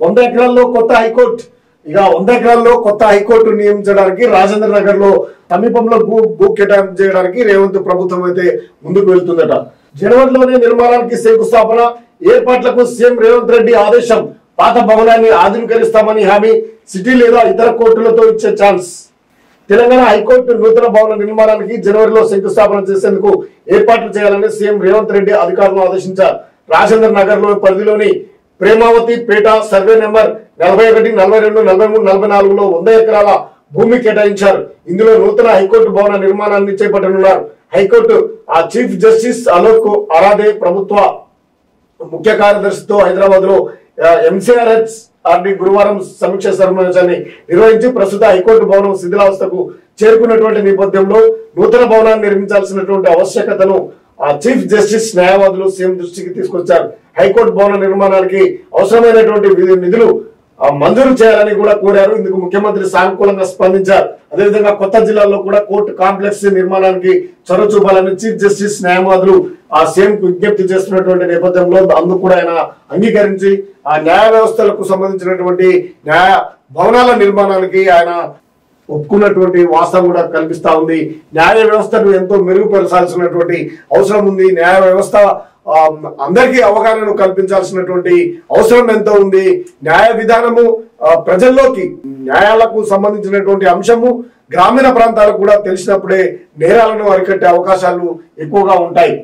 వంద ఎకరాల్లో కొత్త హైకోర్టు. ఇక వంద ఎకరాల్లో కొత్త హైకోర్టు నియమించడానికి రాజేంద్ర నగర్లో సమీపంలో భూ భూ కేటాయింపు చేయడానికి రేవంత్ ప్రభుత్వం అయితే ముందుకు వెళ్తుందట. జనవరిలోనే నిర్మాణానికి శంకుస్థాపన ఏర్పాట్లకు సీఎం రేవంత్ రెడ్డి ఆదేశం. పాత భవనాన్ని ఆధునీకరిస్తామని హామీ సిటీ లేదా ఇతర కోర్టులతో ఇచ్చే ఛాన్స్. తెలంగాణ హైకోర్టు నూతన భవన నిర్మాణానికి జనవరిలో శంకుస్థాపన చేసేందుకు ఏర్పాట్లు చేయాలని సీఎం రేవంత్ రెడ్డి అధికారులను ఆదేశించారు. రాజేంద్ర నగర్లో పరిధిలోని ప్రేమావతి పేట సర్వే నెంబర్ నలభై ఒకటి నలభై రెండు నలభై మూడు నలభై నాలుగులో వంద ఎకరాల భూమి కేటాయించారు. ఇందులో నూతన హైకోర్టు భవన నిర్మాణాన్ని చేపట్టనున్నారు. హైకోర్టు ఆ చీఫ్ జస్టిస్ అలోక్ అరాదే ప్రభుత్వ ముఖ్య కార్యదర్శితో హైదరాబాద్లో ఎంసీఆర్హెచ్ ఆర్డి గురువారం సమీక్ష సమావేశాన్ని నిర్వహించి ప్రస్తుత హైకోర్టు భవనం శిథిలావస్థకు చేరుకున్నటువంటి నేపథ్యంలో నూతన భవనాన్ని నిర్మించాల్సినటువంటి ఆవశ్యకతను ఆ చీఫ్ జస్టిస్ న్యాయవాదులు సీఎం దృష్టికి తీసుకొచ్చారు. హైకోర్టు భవన నిర్మాణానికి అవసరమైనటువంటి నిధులు ఆ, మంజూరు చేయాలని కూడా కోరారు. ఇందుకు ముఖ్యమంత్రి సానుకూలంగా స్పందించారు. అదేవిధంగా కొత్త జిల్లాలో కూడా కోర్టు కాంప్లెక్స్ నిర్మాణానికి చొరవ చూపాలని చీఫ్ జస్టిస్ న్యాయవాదులు ఆ సీఎం కు విజ్ఞప్తి చేస్తున్నటువంటి నేపథ్యంలో అందుకు కూడా ఆయన అంగీకరించి ఆ న్యాయ వ్యవస్థలకు సంబంధించినటువంటి న్యాయ భవనాల నిర్మాణానికి ఆయన ఒప్పుకున్నటువంటి వాస్తవం కూడా కనిపిస్తా ఉంది. న్యాయ వ్యవస్థను ఎంతో మెరుగుపరచాల్సినటువంటి అవసరం ఉంది. న్యాయ వ్యవస్థ అందరికీ అవగాహనను కల్పించాల్సినటువంటి అవసరం ఎంతో ఉంది. న్యాయ విధానము ప్రజల్లోకి న్యాయాలకు సంబంధించినటువంటి అంశము గ్రామీణ ప్రాంతాలకు కూడా తెలిసినప్పుడే నేరాలను అరికట్టే అవకాశాలు ఎక్కువగా ఉంటాయి.